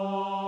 Oh.